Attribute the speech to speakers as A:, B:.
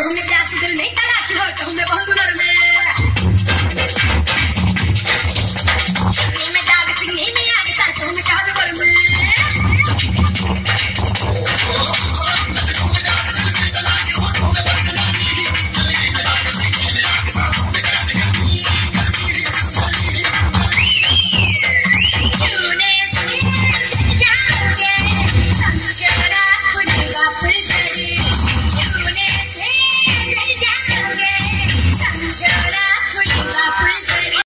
A: arrumei graça, ele nem tá lá, eu